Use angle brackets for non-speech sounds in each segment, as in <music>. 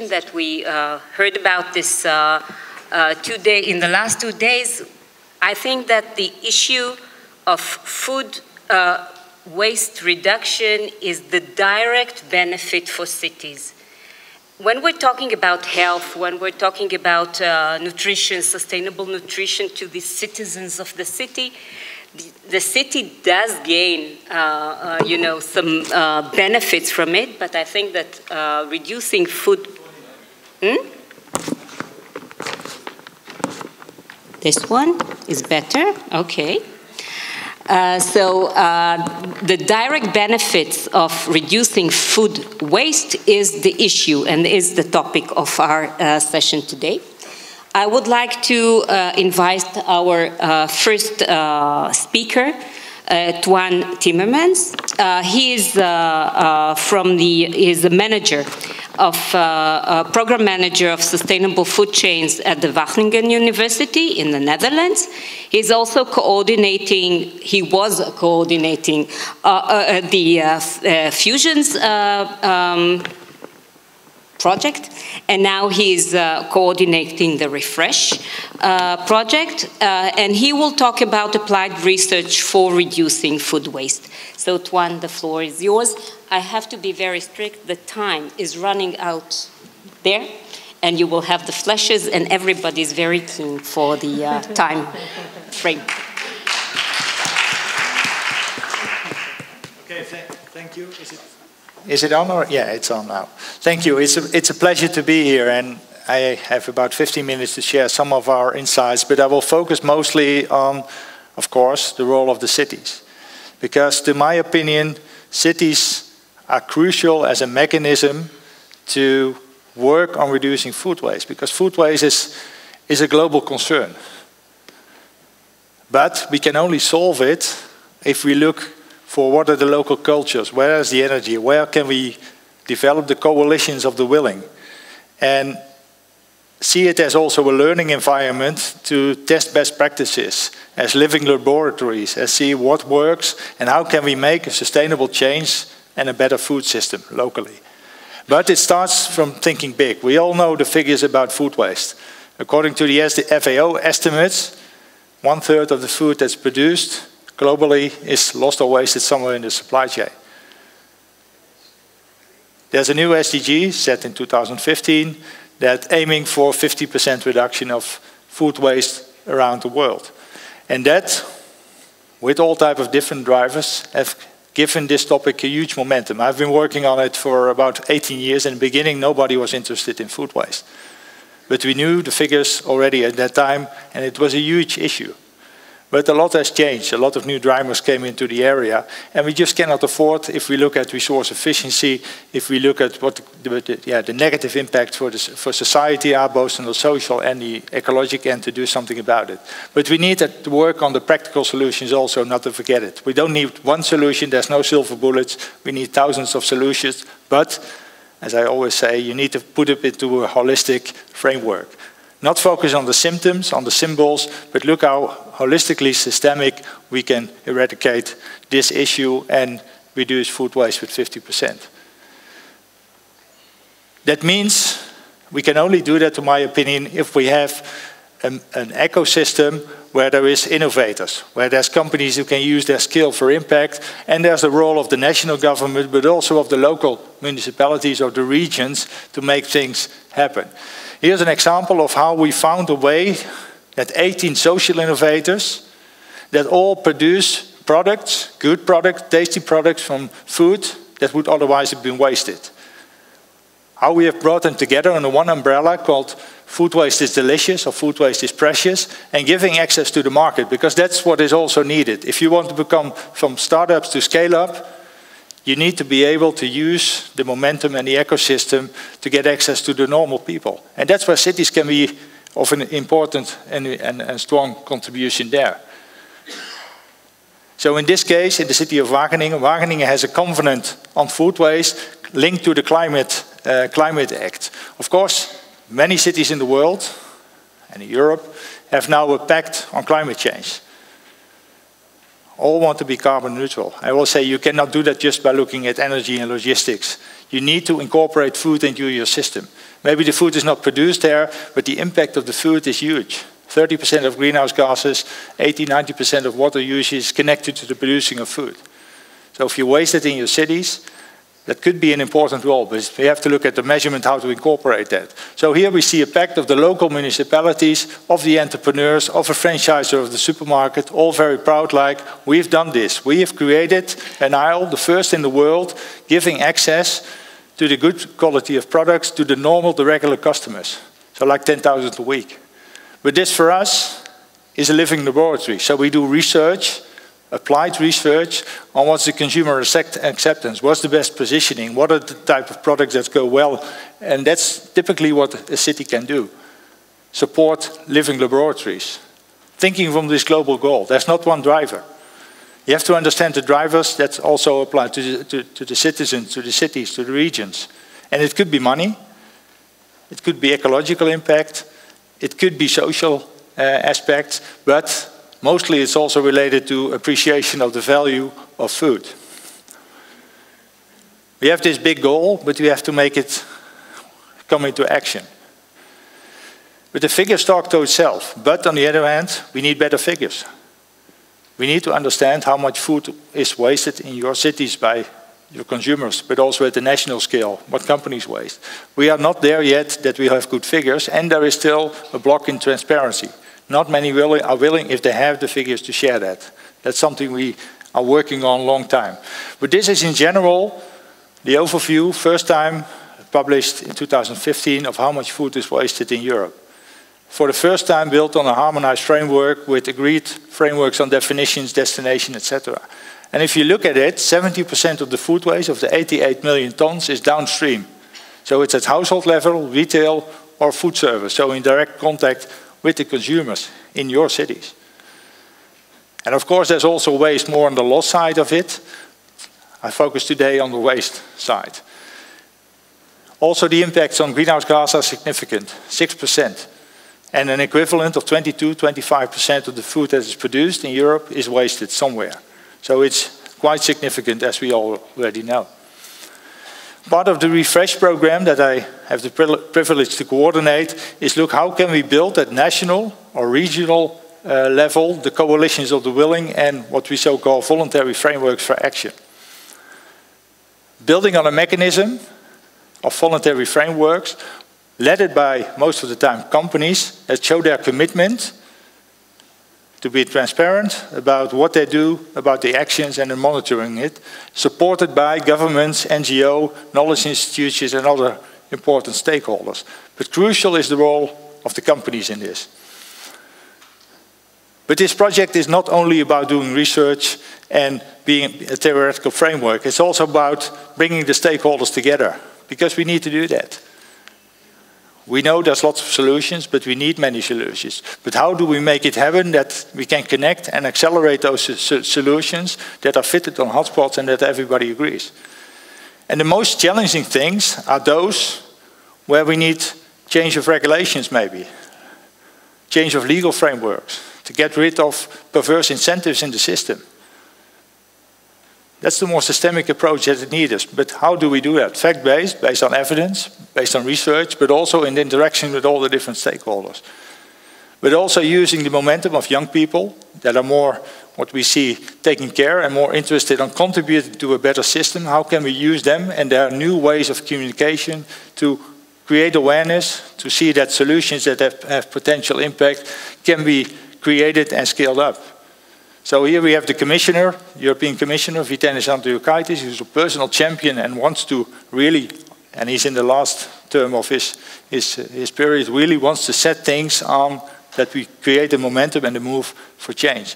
that we uh, heard about this uh, uh, two day, in the last two days, I think that the issue of food uh, waste reduction is the direct benefit for cities. When we're talking about health, when we're talking about uh, nutrition, sustainable nutrition to the citizens of the city, the city does gain, uh, uh, you know, some uh, benefits from it, but I think that uh, reducing food. Hmm? This one is better. Okay. Uh, so uh, the direct benefits of reducing food waste is the issue and is the topic of our uh, session today. I would like to uh, invite our uh, first uh, speaker, uh, Toine Timmermans. He is from the he is the manager of program manager of sustainable food chains at the Wageningen University in the Netherlands. He's also coordinating. He was coordinating the fusions. Um, project. And now he's uh, coordinating the Refresh uh, project. Uh, and he will talk about applied research for reducing food waste. So Toine, the floor is yours. I have to be very strict. The time is running out there. And you will have the flashes, and everybody's very keen for the uh, <laughs> time frame. Okay, th thank you. Is it is it on or? Yeah, it's on now. Thank you. It's a, it's a pleasure to be here and I have about 15 minutes to share some of our insights, but I will focus mostly on, of course, the role of the cities. Because to my opinion, cities are crucial as a mechanism to work on reducing food waste, because food waste is, is a global concern. But we can only solve it if we look for what are the local cultures, where is the energy, where can we develop the coalitions of the willing, and see it as also a learning environment to test best practices, as living laboratories, as see what works and how can we make a sustainable change and a better food system locally. But it starts from thinking big. We all know the figures about food waste. According to the FAO estimates, one third of the food that's produced globally is lost or wasted somewhere in the supply chain. There's a new SDG set in 2015 that aiming for 50% reduction of food waste around the world. And that, with all type of different drivers, have given this topic a huge momentum. I've been working on it for about 18 years. In the beginning, nobody was interested in food waste. But we knew the figures already at that time, and it was a huge issue. But a lot has changed. A lot of new drivers came into the area. And we just cannot afford, if we look at resource efficiency, if we look at what the, the yeah, the negative impact for, for society are, both on the social and the ecological end, to do something about it. But we need to work on the practical solutions also, not to forget it. We don't need one solution. There's no silver bullets. We need thousands of solutions. But, as I always say, you need to put it into a holistic framework. Not focus on the symptoms, on the symbols, but look how holistically systemic we can eradicate this issue and reduce food waste with 50%. That means we can only do that, in my opinion, if we have an, an ecosystem where there is innovators, where there's companies who can use their skill for impact, and there's the role of the national government, but also of the local municipalities or the regions to make things happen. Here's an example of how we found a way that 18 social innovators that all produce products, good products, tasty products from food that would otherwise have been wasted. How we have brought them together under one umbrella called Food Waste is Delicious or Food Waste is Precious and giving access to the market because that's what is also needed. If you want to become from startups to scale up, you need to be able to use the momentum and the ecosystem to get access to the normal people. And that's where cities can be of an important and, and, and strong contribution there. So in this case, in the city of Wageningen, Wageningen has a covenant on food waste linked to the Climate, uh, Climate Act. Of course, many cities in the world and in Europe have now a pact on climate change. All want to be carbon neutral. I will say you cannot do that just by looking at energy and logistics. You need to incorporate food into your system. Maybe the food is not produced there, but the impact of the food is huge. 30% of greenhouse gases, 80, 90% of water usage is connected to the producing of food. So if you waste it in your cities, that could be an important role, but we have to look at the measurement how to incorporate that. So here we see a pact of the local municipalities, of the entrepreneurs, of a franchisor of the supermarket, all very proud like, we've done this. We have created an aisle, the first in the world, giving access to the good quality of products to the normal, the regular customers. So like 10,000 a week. But this for us is a living laboratory. So we do research, applied research on what's the consumer acceptance, what's the best positioning, what are the type of products that go well. And that's typically what a city can do. Support living laboratories. Thinking from this global goal, there's not one driver. You have to understand the drivers that also apply to the, to, to the citizens, to the cities, to the regions. And it could be money, it could be ecological impact, it could be social uh, aspects, but Mostly it's also related to appreciation of the value of food. We have this big goal, but we have to make it come into action. But the figures talk to itself. But on the other hand, we need better figures. We need to understand how much food is wasted in your cities by your consumers, but also at the national scale, what companies waste. We are not there yet that we have good figures, and there is still a block in transparency. Not many are willing, if they have the figures, to share that. That's something we are working on long time. But this is in general the overview, first time published in 2015, of how much food is wasted in Europe. For the first time built on a harmonized framework with agreed frameworks on definitions, destination, etc. And if you look at it, 70% of the food waste of the 88 million tons is downstream. So it's at household level, retail, or food service, so in direct contact with the consumers in your cities. And of course, there's also waste more on the loss side of it. I focus today on the waste side. Also, the impacts on greenhouse gas are significant, 6%. And an equivalent of 22, 25% of the food that is produced in Europe is wasted somewhere. So it's quite significant, as we already know. Part of the refresh program that I have the privilege to coordinate is look how can we build at national or regional uh, level the coalitions of the willing and what we so call voluntary frameworks for action. Building on a mechanism of voluntary frameworks led by most of the time companies that show their commitment to be transparent about what they do, about the actions and the monitoring it, supported by governments, NGO, knowledge institutions and other important stakeholders. But crucial is the role of the companies in this. But this project is not only about doing research and being a theoretical framework, it's also about bringing the stakeholders together, because we need to do that. We know there's lots of solutions, but we need many solutions. But how do we make it happen that we can connect and accelerate those solutions that are fitted on hotspots and that everybody agrees? And the most challenging things are those where we need change of regulations maybe, change of legal frameworks, to get rid of perverse incentives in the system. That's the more systemic approach that it needs. But how do we do that? Fact-based, based on evidence, based on research, but also in interaction with all the different stakeholders. But also using the momentum of young people that are more, what we see, taking care and more interested on contributing to a better system. How can we use them and their new ways of communication to create awareness, to see that solutions that have, have potential impact can be created and scaled up. So here we have the commissioner, European Commissioner, Vytenis Andriukaitis, who's a personal champion and wants to really, and he's in the last term of his, his, his period, really wants to set things on that we create a momentum and a move for change.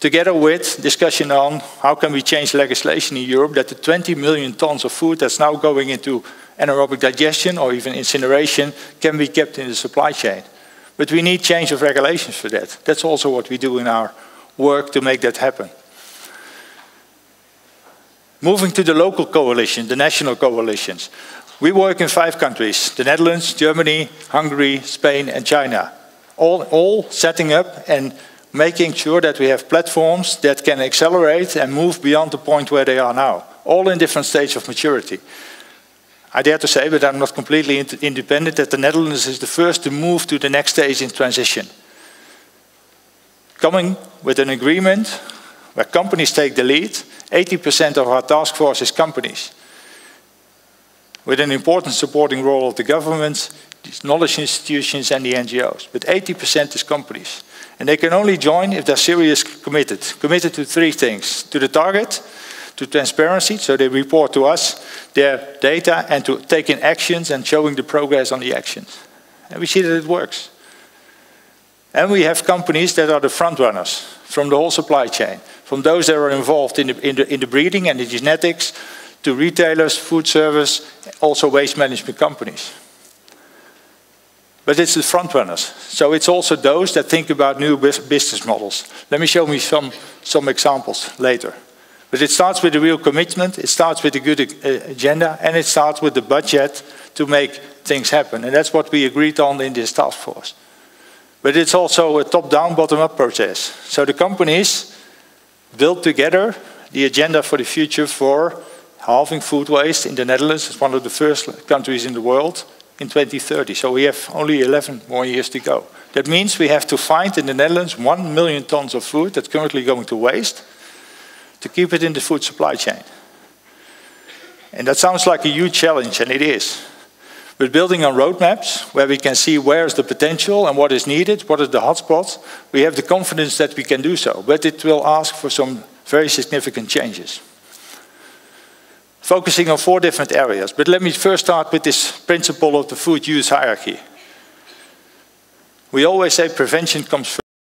Together with discussion on how can we change legislation in Europe that the 20 million tons of food that's now going into anaerobic digestion or even incineration can be kept in the supply chain. But we need change of regulations for that. That's also what we do in our work to make that happen. Moving to the local coalition, the national coalitions. We work in five countries, the Netherlands, Germany, Hungary, Spain and China. All, all setting up and making sure that we have platforms that can accelerate and move beyond the point where they are now, all in different stages of maturity. I dare to say, but I'm not completely independent, that the Netherlands is the first to move to the next stage in transition. Coming with an agreement where companies take the lead, 80% of our task force is companies with an important supporting role of the government, these knowledge institutions and the NGOs. But 80% is companies. And they can only join if they're seriously committed. Committed to three things. To the target, to transparency, so they report to us their data and to taking actions and showing the progress on the actions. And we see that it works. And we have companies that are the front runners from the whole supply chain, from those that are involved in the, in the, in the breeding and the genetics, to retailers, food service, also waste management companies. But it's the front runners. So it's also those that think about new business models. Let me show me some, some examples later. But it starts with a real commitment, it starts with a good uh, agenda, and it starts with the budget to make things happen. And that's what we agreed on in this task force. But it's also a top-down, bottom-up process. So the companies build together the agenda for the future for halving food waste in the Netherlands. It's one of the first countries in the world in 2030. So we have only 11 more years to go. That means we have to find in the Netherlands 1 million tons of food that's currently going to waste to keep it in the food supply chain. And that sounds like a huge challenge, and it is. But building on roadmaps where we can see where is the potential and what is needed, what are the hotspots, we have the confidence that we can do so. But it will ask for some very significant changes focusing on four different areas. But let me first start with this principle of the food use hierarchy. We always say prevention comes first.